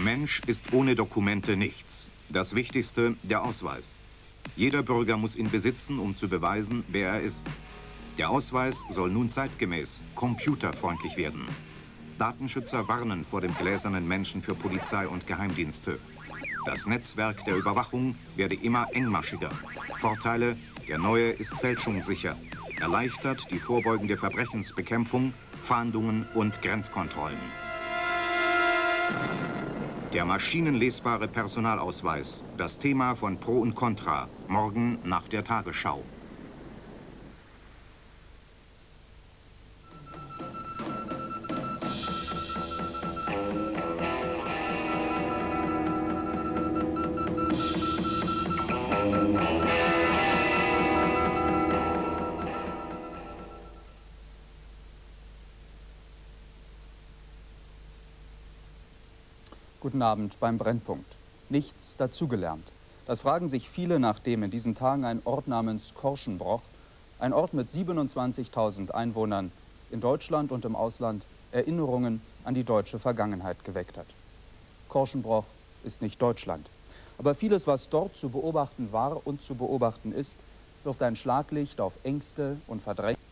Mensch ist ohne Dokumente nichts. Das Wichtigste, der Ausweis. Jeder Bürger muss ihn besitzen, um zu beweisen, wer er ist. Der Ausweis soll nun zeitgemäß, computerfreundlich werden. Datenschützer warnen vor dem gläsernen Menschen für Polizei und Geheimdienste. Das Netzwerk der Überwachung werde immer engmaschiger. Vorteile, der neue ist fälschungssicher, erleichtert die vorbeugende Verbrechensbekämpfung, Fahndungen und Grenzkontrollen. Der maschinenlesbare Personalausweis, das Thema von Pro und Contra, morgen nach der Tagesschau. Guten Abend beim Brennpunkt. Nichts dazugelernt. Das fragen sich viele, nachdem in diesen Tagen ein Ort namens Korschenbroch, ein Ort mit 27.000 Einwohnern in Deutschland und im Ausland, Erinnerungen an die deutsche Vergangenheit geweckt hat. Korschenbroch ist nicht Deutschland. Aber vieles, was dort zu beobachten war und zu beobachten ist, wirft ein Schlaglicht auf Ängste und Verdrängungen.